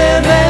live